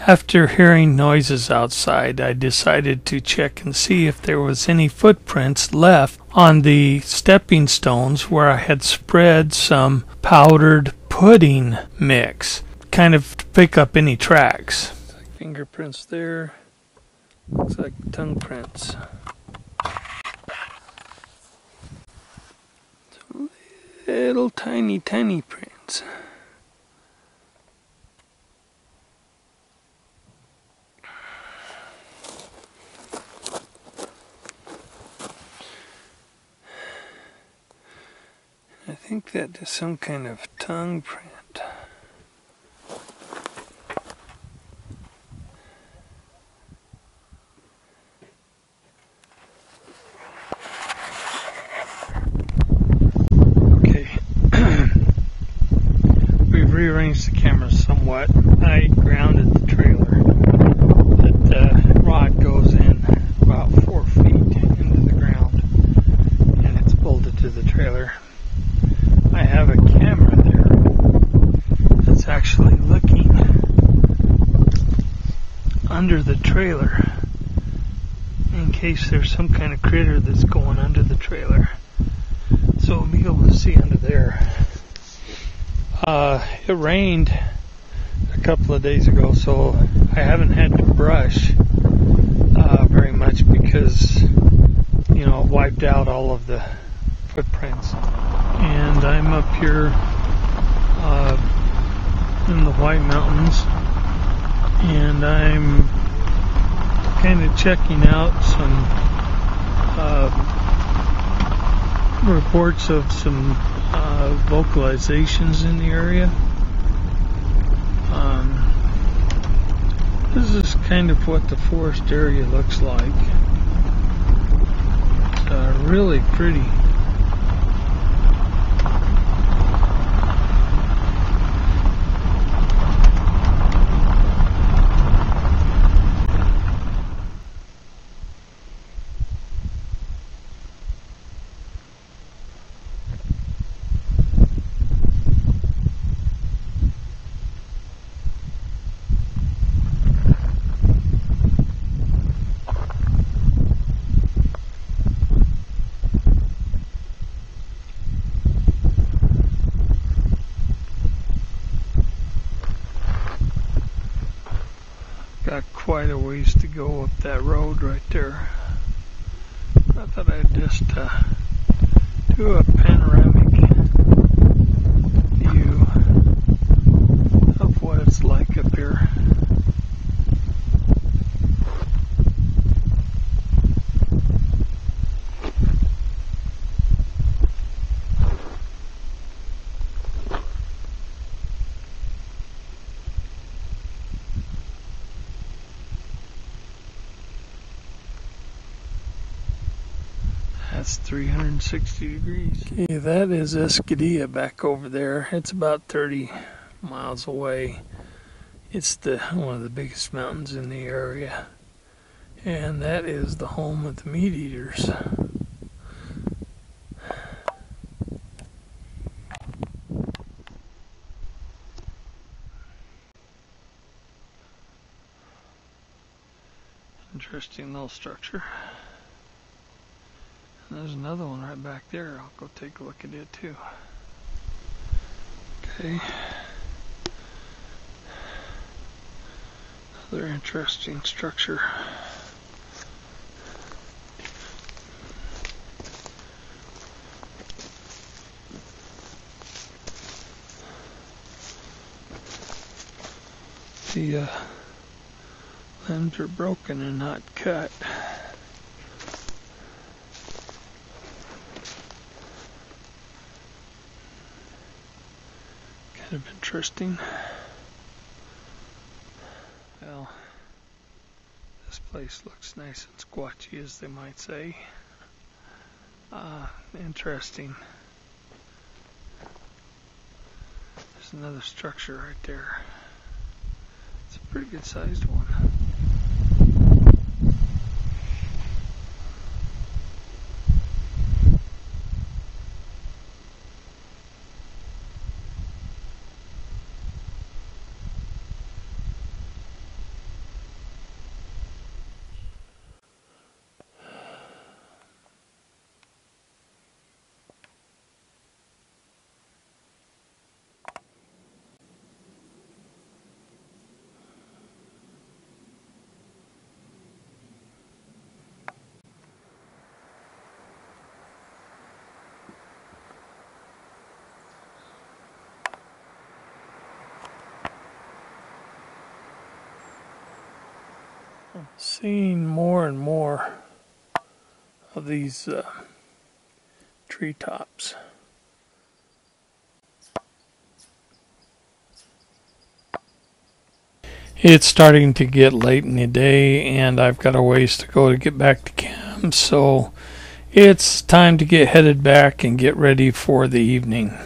After hearing noises outside, I decided to check and see if there was any footprints left on the stepping stones where I had spread some powdered pudding mix, kind of to pick up any tracks. Fingerprints there. Looks like tongue prints. Little tiny, tiny prints. I think that is some kind of tongue print. Okay. We've rearranged the camera somewhat. I grounded the trailer. That uh, rod goes in about four feet into the ground and it's bolted to the trailer. I have a camera there that's actually looking under the trailer in case there's some kind of critter that's going under the trailer. So we'll be able to see under there. Uh, it rained a couple of days ago, so I haven't had to brush uh, very much because, you know, it wiped out all of the footprints. And I'm up here uh, in the White Mountains, and I'm kind of checking out some uh, reports of some uh, vocalizations in the area. Um, this is kind of what the forest area looks like. It's uh, really pretty. Got quite a ways to go up that road right there. I thought I'd just uh, do a panoramic view of what it's like up here. That's 360 degrees. Okay, that is Escudilla back over there. It's about 30 miles away. It's the one of the biggest mountains in the area. And that is the home of the meat eaters. Interesting little structure. There's another one right back there. I'll go take a look at it too. Okay. Another interesting structure. The uh, limbs are broken and not cut. Kind of interesting. Well, this place looks nice and squatchy, as they might say. Uh, interesting. There's another structure right there. It's a pretty good sized one. Seeing more and more of these uh, treetops. It's starting to get late in the day, and I've got a ways to go to get back to camp, so it's time to get headed back and get ready for the evening.